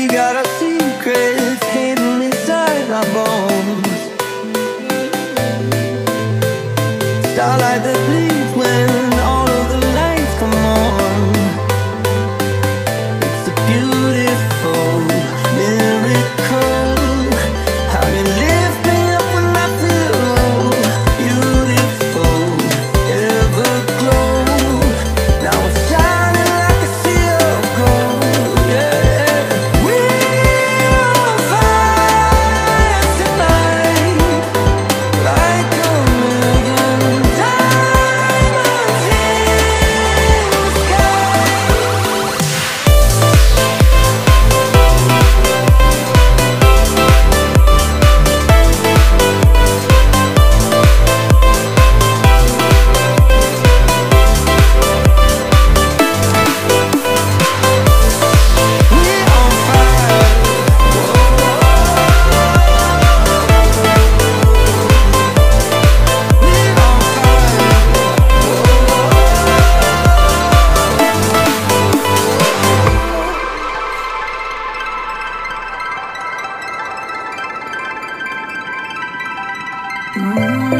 We gotta 嗯。